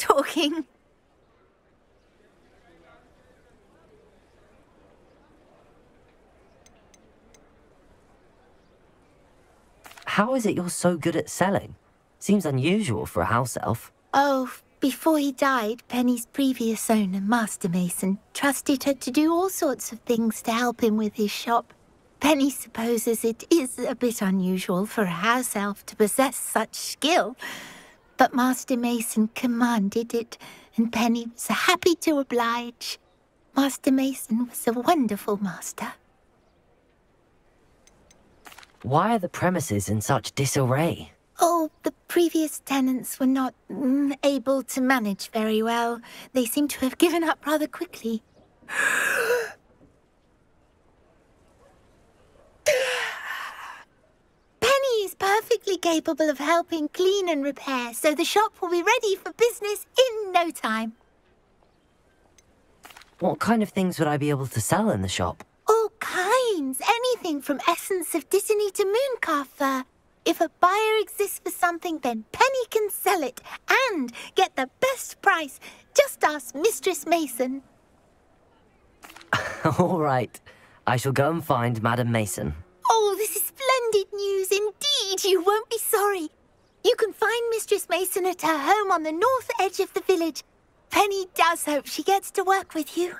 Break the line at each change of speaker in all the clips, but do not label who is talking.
talking.
How is it you're so good at selling? Seems unusual for a house elf.
Oh, before he died, Penny's previous owner, Master Mason, trusted her to do all sorts of things to help him with his shop. Penny supposes it is a bit unusual for a house elf to possess such skill, but Master Mason commanded it, and Penny was happy to oblige. Master Mason was a wonderful master.
Why are the premises in such disarray?
Oh, the previous tenants were not mm, able to manage very well. They seem to have given up rather quickly. Penny is perfectly capable of helping clean and repair, so the shop will be ready for business in no time.
What kind of things would I be able to sell in the shop?
All kinds. Anything from essence of Dittany to mooncalf fur. If a buyer exists for something, then Penny can sell it and get the best price. Just ask Mistress Mason.
All right. I shall go and find Madam Mason.
Oh, this is splendid news indeed. You won't be sorry. You can find Mistress Mason at her home on the north edge of the village. Penny does hope she gets to work with you.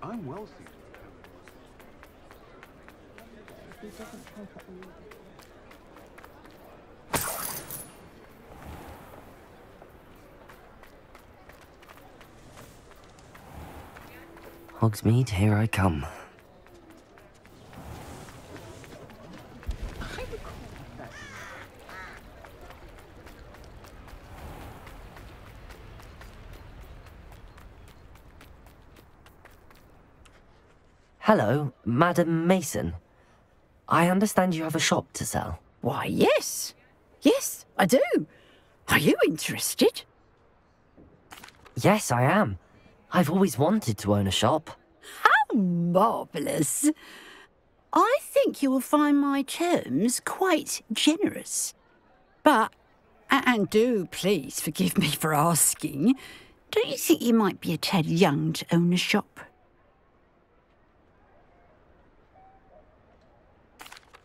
I'm well suited.
Hogsmeade, here I come. Hello, Madam Mason. I understand you have a shop to sell.
Why, yes. Yes, I do. Are you interested?
Yes, I am. I've always wanted to own a shop.
How marvellous. I think you will find my terms quite generous. But, and do please forgive me for asking, don't you think you might be a tad young to own a shop?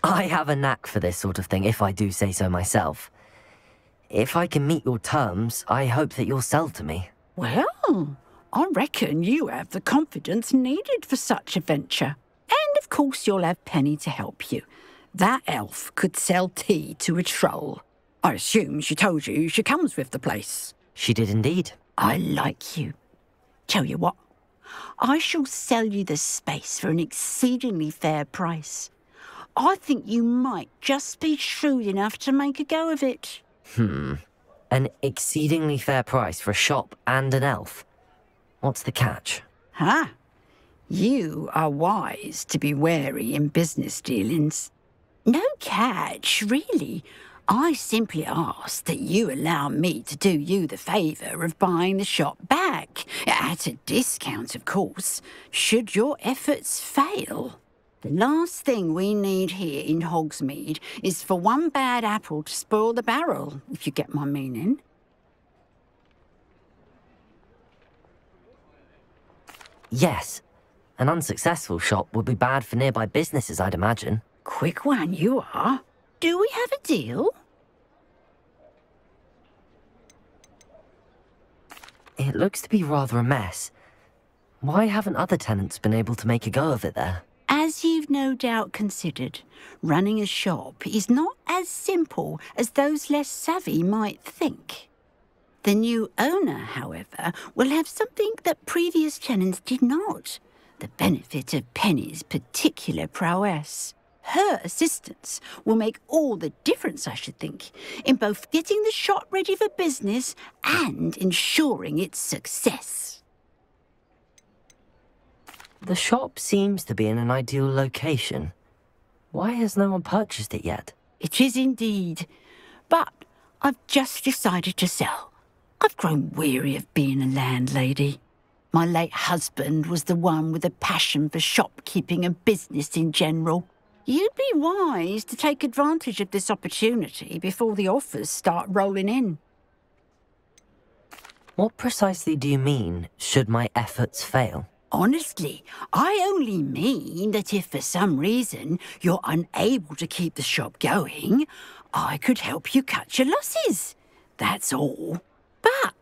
I have a knack for this sort of thing, if I do say so myself. If I can meet your terms, I hope that you'll sell to me.
Well, I reckon you have the confidence needed for such a venture. And of course, you'll have Penny to help you. That elf could sell tea to a troll. I assume she told you she comes with the place.
She did indeed.
I like you. Tell you what, I shall sell you the space for an exceedingly fair price. I think you might just be shrewd enough to make a go of it.
Hmm. An exceedingly fair price for a shop and an elf. What's the catch?
Huh? You are wise to be wary in business dealings. No catch, really. I simply ask that you allow me to do you the favour of buying the shop back, at a discount, of course, should your efforts fail. The last thing we need here in Hogsmeade is for one bad apple to spoil the barrel, if you get my meaning.
Yes. An unsuccessful shop would be bad for nearby businesses, I'd imagine.
Quick one, you are. Do we have a deal?
It looks to be rather a mess. Why haven't other tenants been able to make a go of it there?
As you've no doubt considered, running a shop is not as simple as those less savvy might think. The new owner, however, will have something that previous tenants did not the benefit of Penny's particular prowess. Her assistance will make all the difference, I should think, in both getting the shop ready for business and ensuring its success.
The shop seems to be in an ideal location. Why has no one purchased it yet?
It is indeed. But I've just decided to sell. I've grown weary of being a landlady. My late husband was the one with a passion for shopkeeping and business in general. You'd be wise to take advantage of this opportunity before the offers start rolling in.
What precisely do you mean, should my efforts fail?
Honestly, I only mean that if for some reason you're unable to keep the shop going, I could help you cut your losses. That's all. But,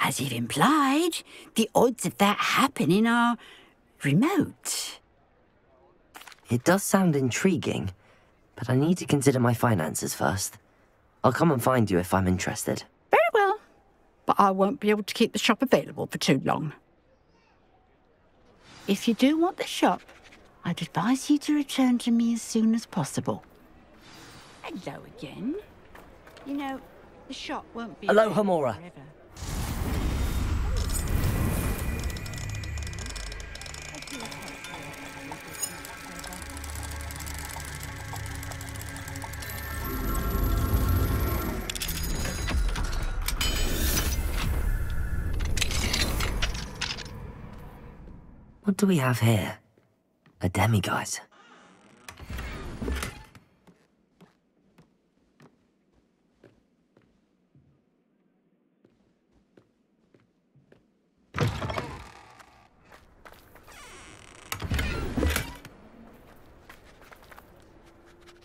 as you've implied, the odds of that happening are remote.
It does sound intriguing, but I need to consider my finances first. I'll come and find you if I'm interested.
Very well. But I won't be able to keep the shop available for too long. If you do want the shop, I'd advise you to return to me as soon as possible. Hello again. You know, the shop won't be.
Hello,
available forever.
What do we have here? A demiguise.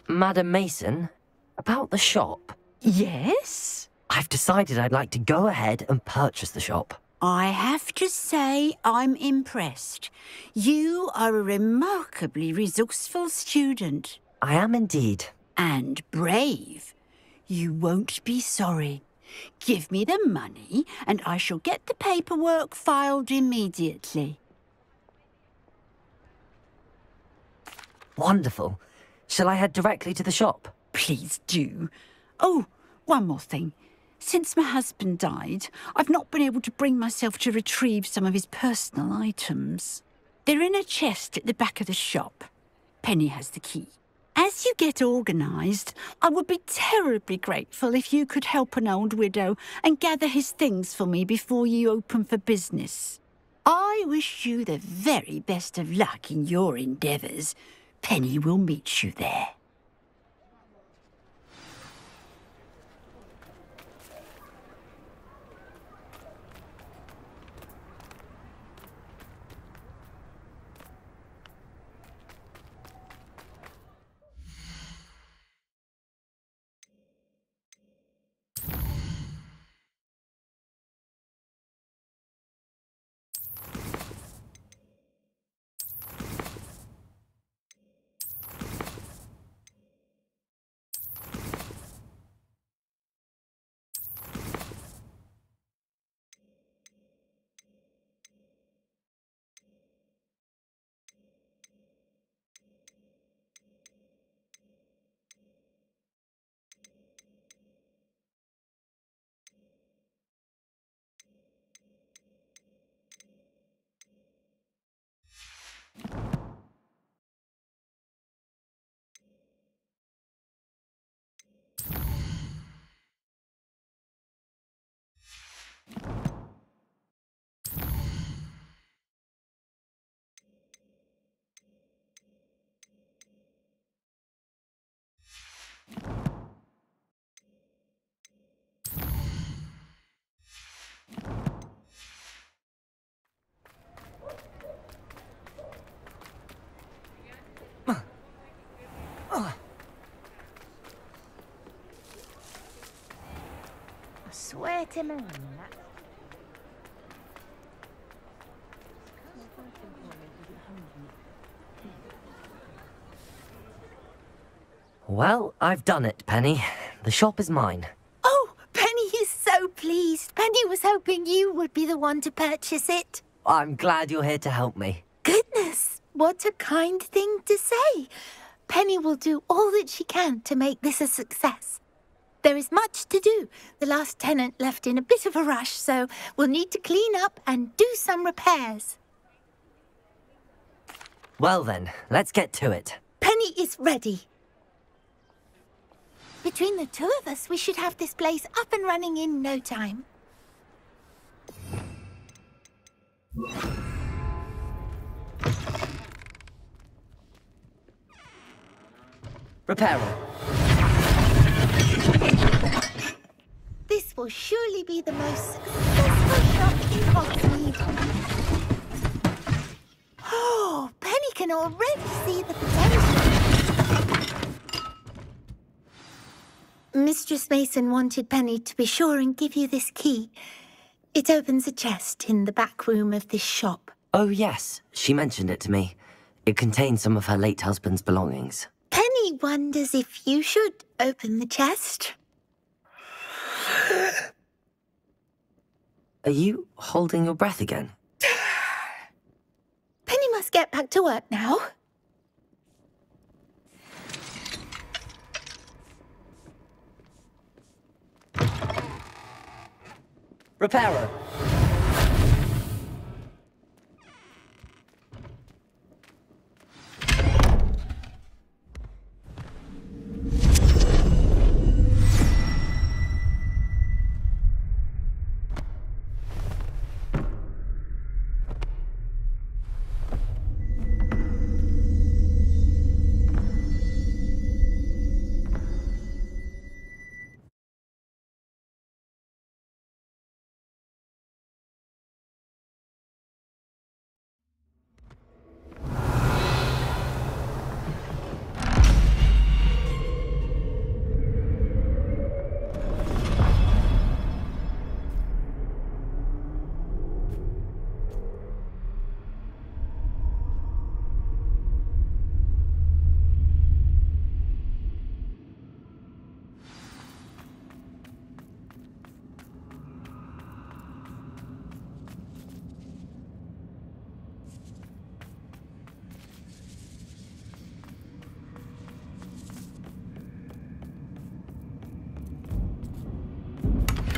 Madam Mason, about the shop.
Yes?
I've decided I'd like to go ahead and purchase the shop.
I have to say I'm impressed. You are a remarkably resourceful student
I am indeed.
and brave. You won't be sorry. Give me the money and I shall get the paperwork filed immediately.
Wonderful. Shall I head directly to the shop?
Please do. Oh, one more thing. Since my husband died, I've not been able to bring myself to retrieve some of his personal items. They're in a chest at the back of the shop. Penny has the key. As you get organised, I would be terribly grateful if you could help an old widow and gather his things for me before you open for business. I wish you the very best of luck in your endeavours. Penny will meet you there.
Swear to man, that
Well, I've done it, Penny. The shop is mine.
Oh, Penny is so pleased. Penny was hoping you would be the one to purchase it.
I'm glad you're here to help me.
Goodness, what a kind thing to say. Penny will do all that she can to make this a success. There is much to do. The last tenant left in a bit of a rush, so we'll need to clean up and do some repairs.
Well then, let's get to it.
Penny is ready. Between the two of us, we should have this place up and running in no time.
Reparo.
This will surely be the most successful shop in Hogsmeade. Oh, Penny can already see the potential. Mistress Mason wanted Penny to be sure and give you this key. It opens a chest in the back room of this shop.
Oh, yes. She mentioned it to me. It contains some of her late husband's belongings.
Penny wonders if you should open the chest.
Are you holding your breath again?
Penny must get back to work now.
Reparo.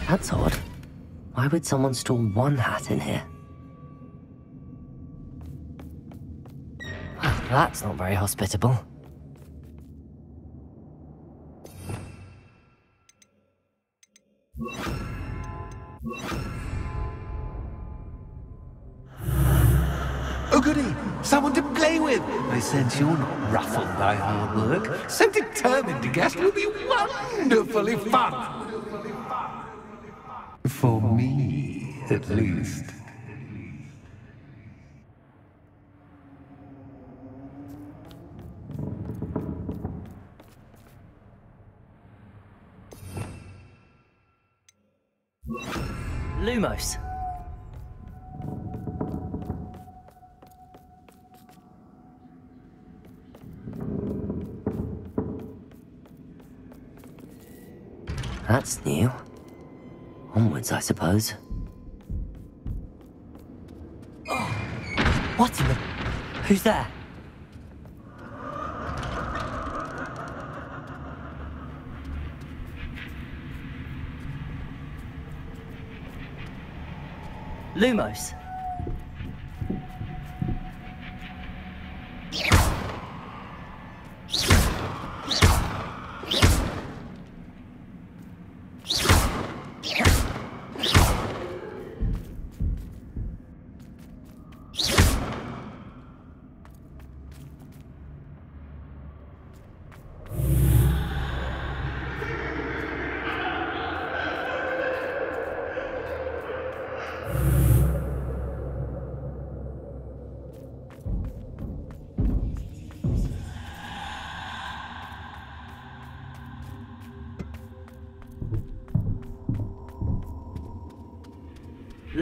That's odd. Why would someone store one hat in here? That's not very hospitable.
Oh, goody! Someone to play with! I sense you're not ruffled by hard work. So determined to guest will be wonderfully fun! At least.
Lumos. That's new. Onwards, I suppose. What in the... Who's there? Lumos.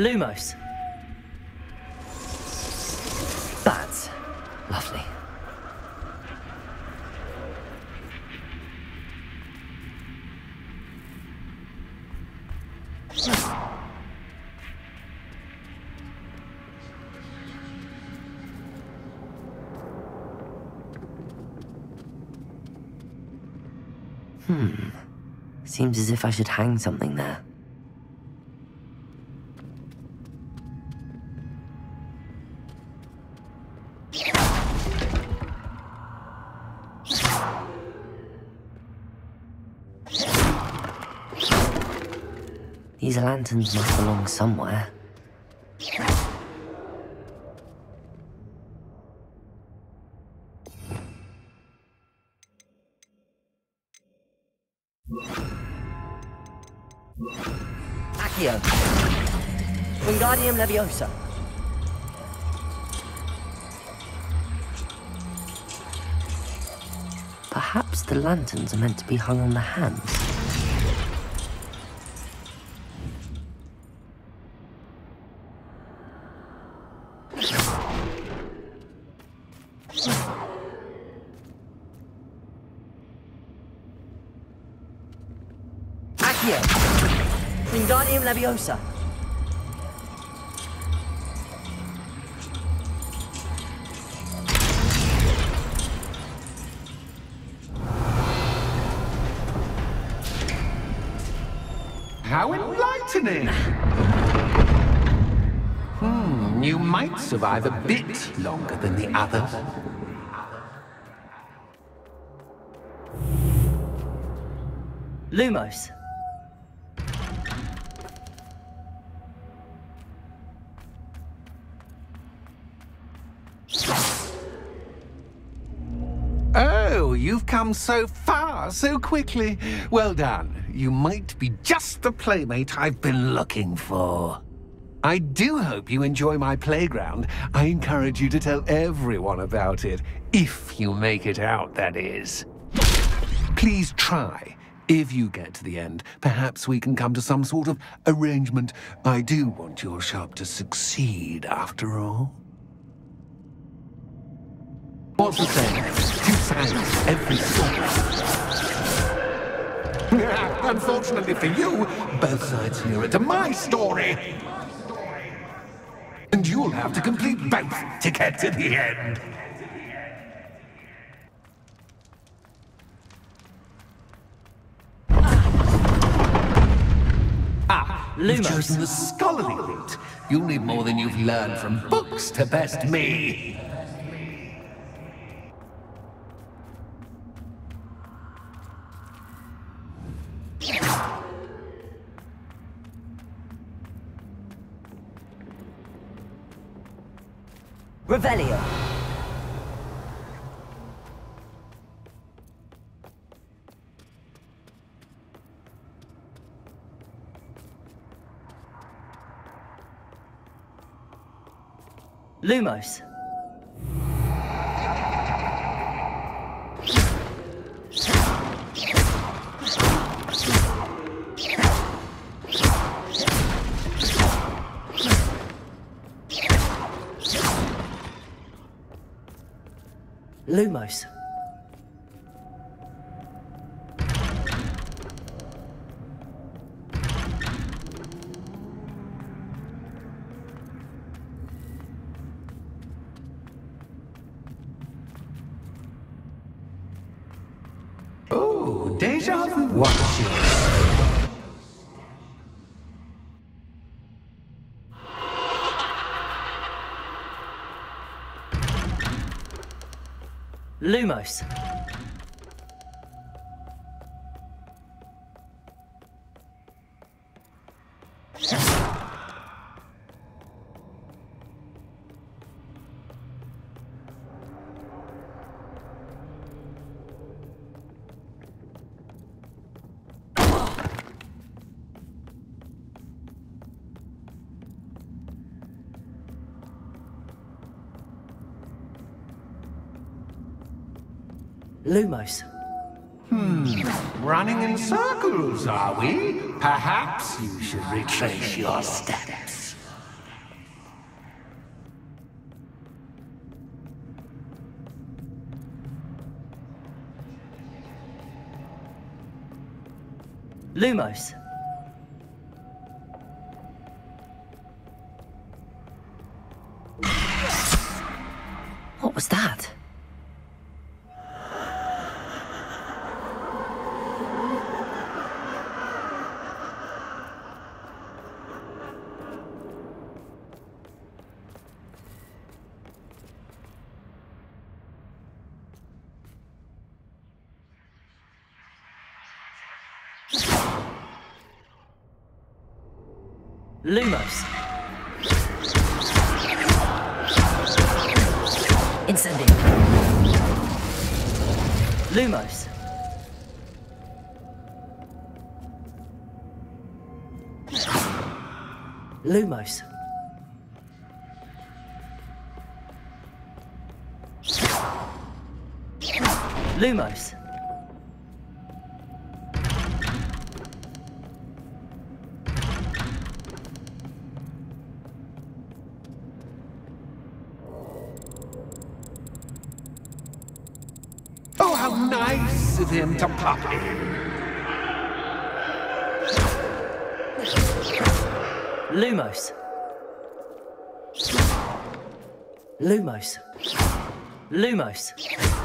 Lumos. That's lovely. Hmm. Seems as if I should hang something there. These lanterns must belong somewhere. Accio. Wingardium Leviosa. Perhaps the lanterns are meant to be hung on the hands.
Hmm, you might survive a bit longer than the others.
Lumos.
Oh, you've come so far so quickly. Well done. You might be just the playmate I've been looking for. I do hope you enjoy my playground. I encourage you to tell everyone about it. If you make it out, that is. Please try. If you get to the end, perhaps we can come to some sort of arrangement. I do want your shop to succeed, after all. What's the saying? Two every story. Unfortunately for you, both sides hear it to my story. And you'll have to complete both to get to the end. Ah, you've chosen the scholarly route. You'll need more than you've learned from books to best me.
Revelio. Lumos. Lumos. Lumos. Lumos. Hmm.
Running in circles, are we? Perhaps you should retrace your steps.
Lumos.
Lumos. Incendio. Lumos. Lumos. Lumos.
To pop in.
Lumos. Lumos. Lumos.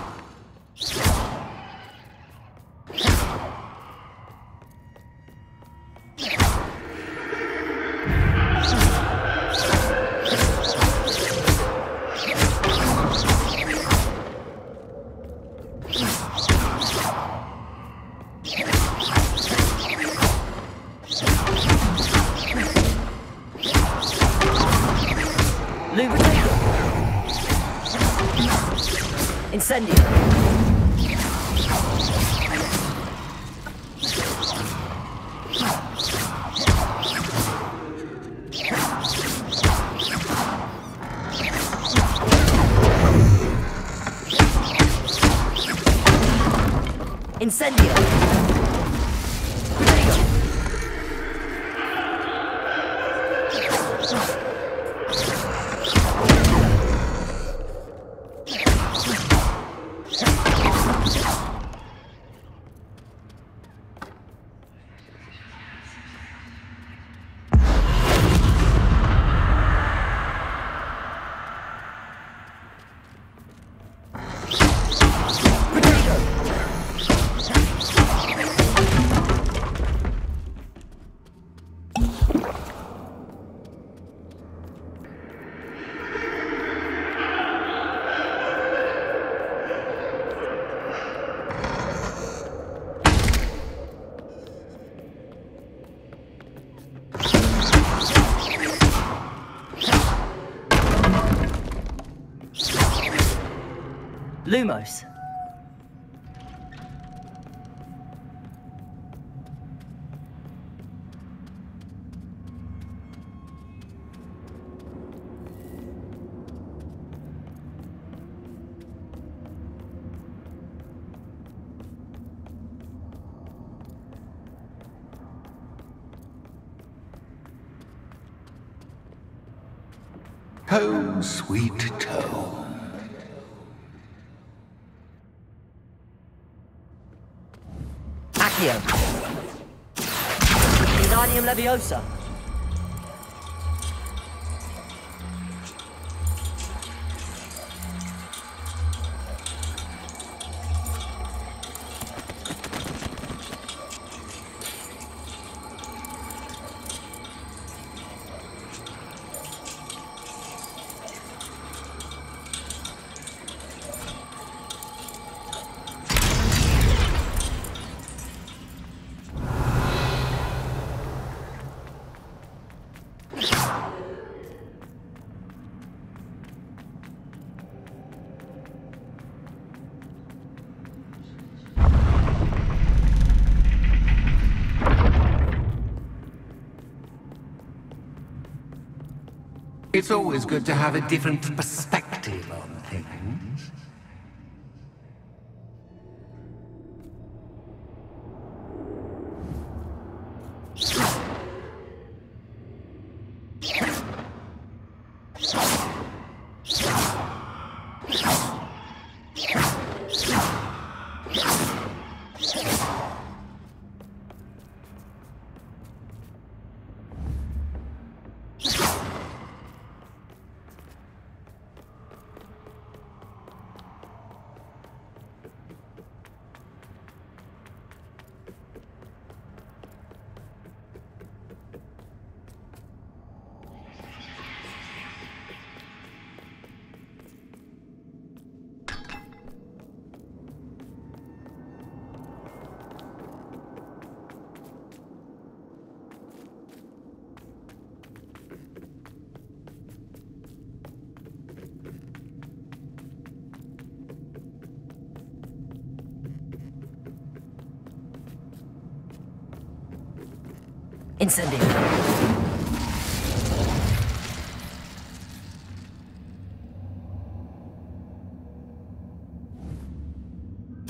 Lumos.
Home, oh, sweet home.
Accio. Wingardium Leviosa.
It's always good to have a different perspective
Incendio.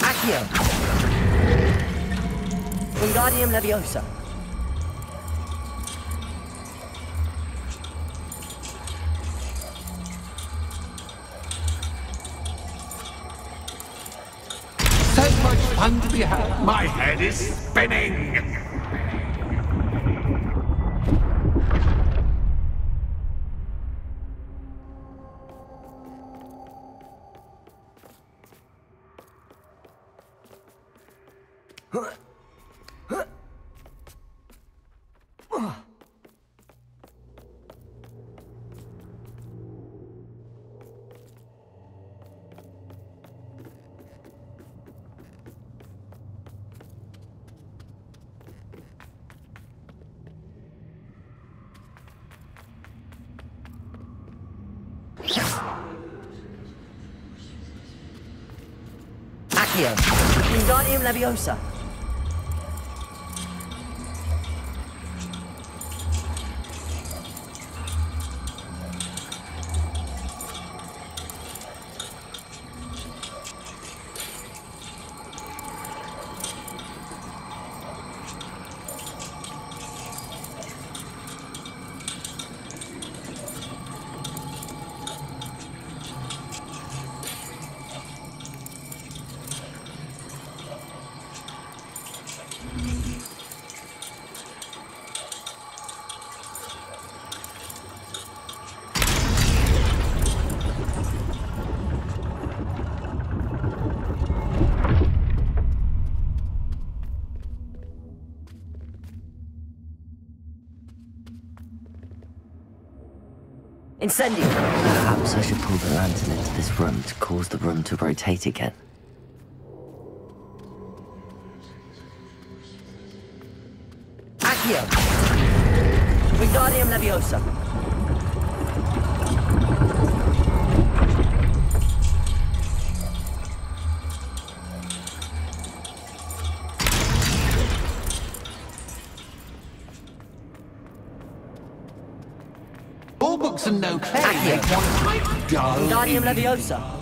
Accio. Wingardium Leviosa.
Much fun to be had. My head is
Accio. Wingardium Leviosa. Incendio.
Perhaps I should pull the lantern into this room to cause the room to rotate again.
Accio. Wingardium Leviosa.
All books and no play
Accio.
make one quite dull.
Wingardium Leviosa.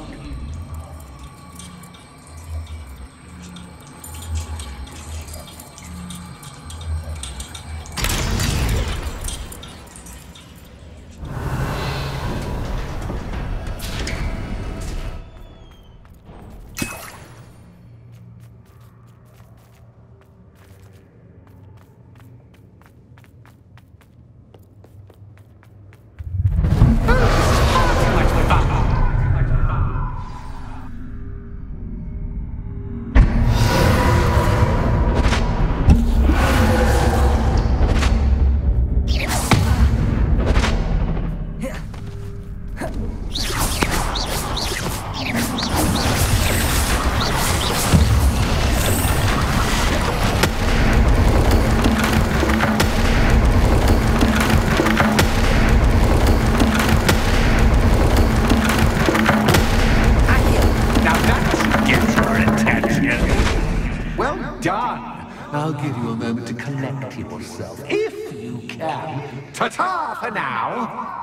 For now.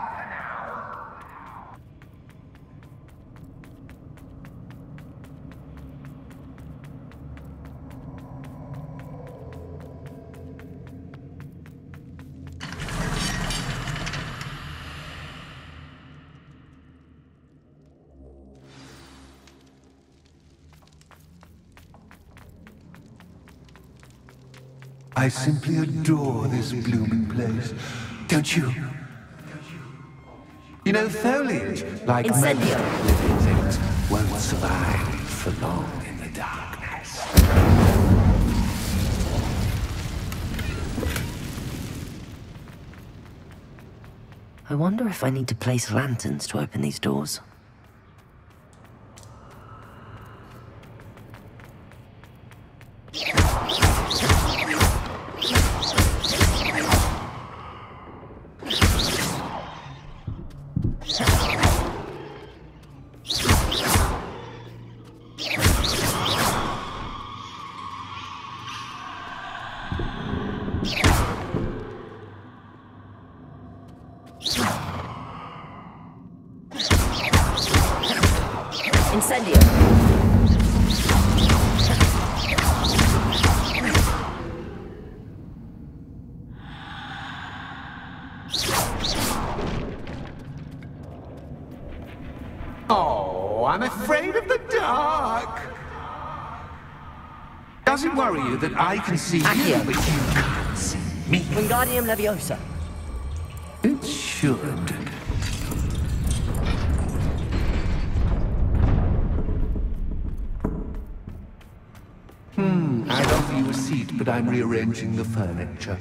I simply adore this blooming place. Don't you? You know, foliage, like most living things, won't survive for long in the darkness.
I wonder if I need to place lanterns to open these doors.
You that I can see you, but you can't see me?
Wingardium Leviosa.
It should. Hmm, I'd offer you a seat, but I'm rearranging the furniture.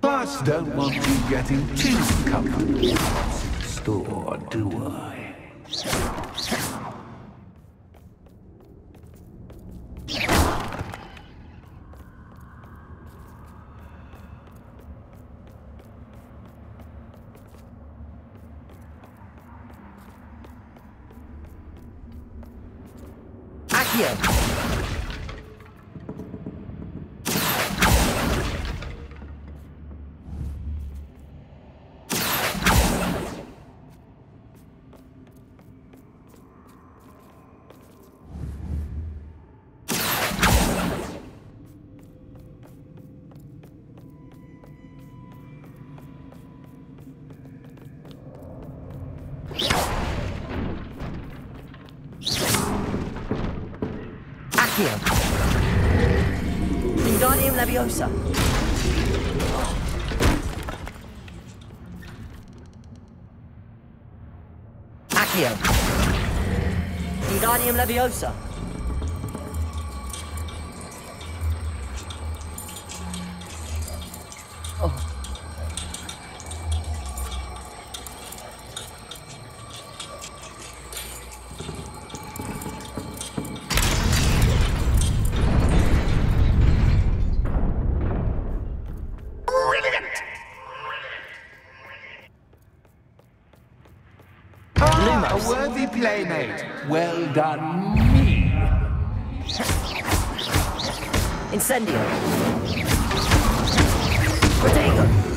Plus, don't want you getting too comfortable. Store, do I?
Accio. Leviosa. Accio. Wingardium Leviosa.
Done, me.
Incendio. Protego.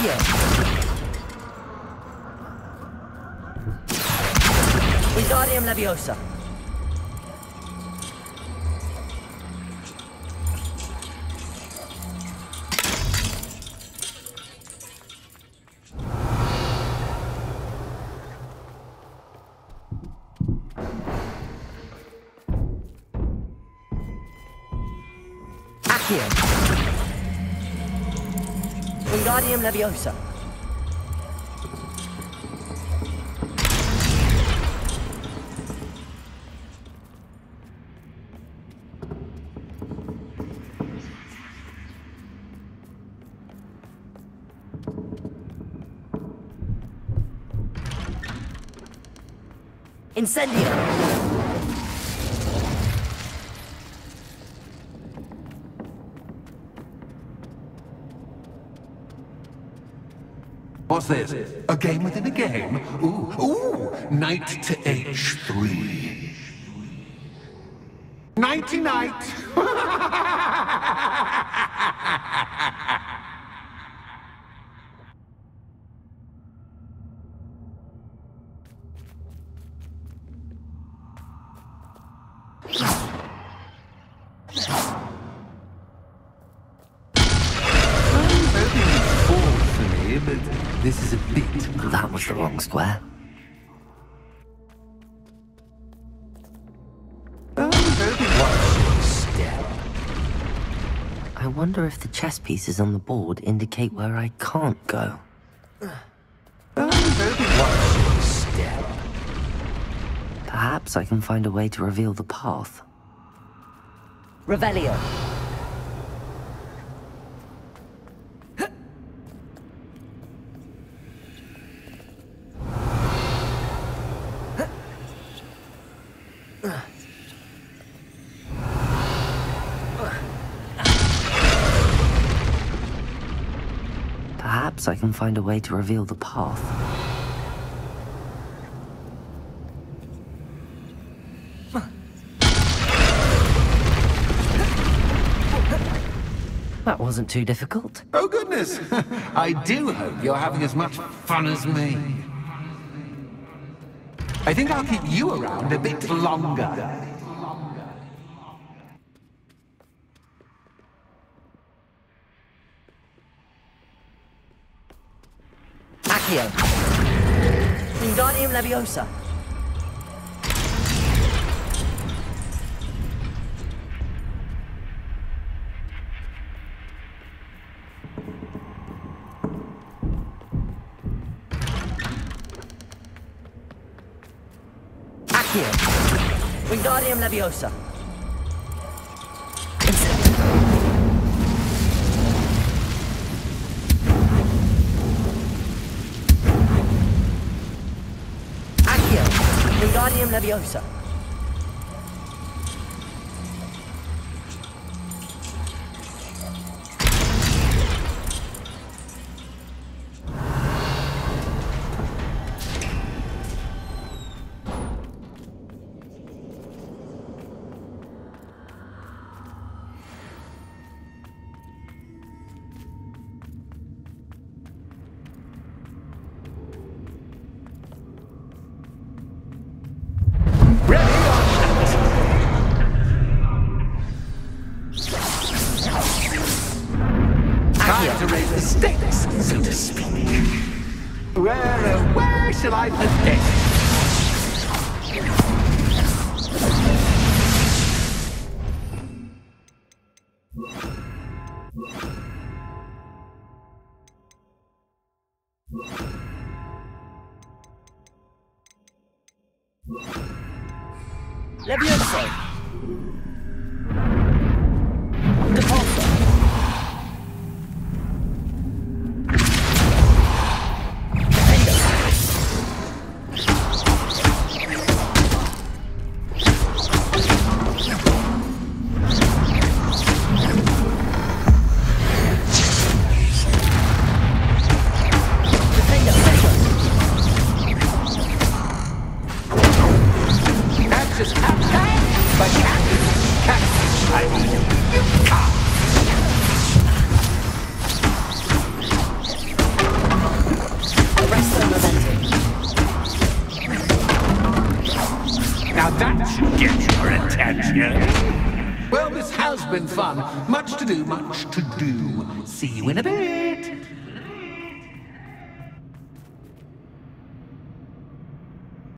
Accio. Wingardium Leviosa. Accio. Wingardium Leviosa. Incendio.
What's this? A game within a game? Ooh, ooh! Knight to h3. Nighty
wonder if the chess pieces on the board indicate where I can't go. Perhaps I can find a way to reveal the path.
Revelio.
Perhaps I can find a way to reveal the path. That wasn't too difficult.
Oh, goodness! I do hope you're having as much fun as me. I think I'll keep you around a bit longer.
Leviosa. Accio. Wingardium Leviosa. Wingardium Leviosa.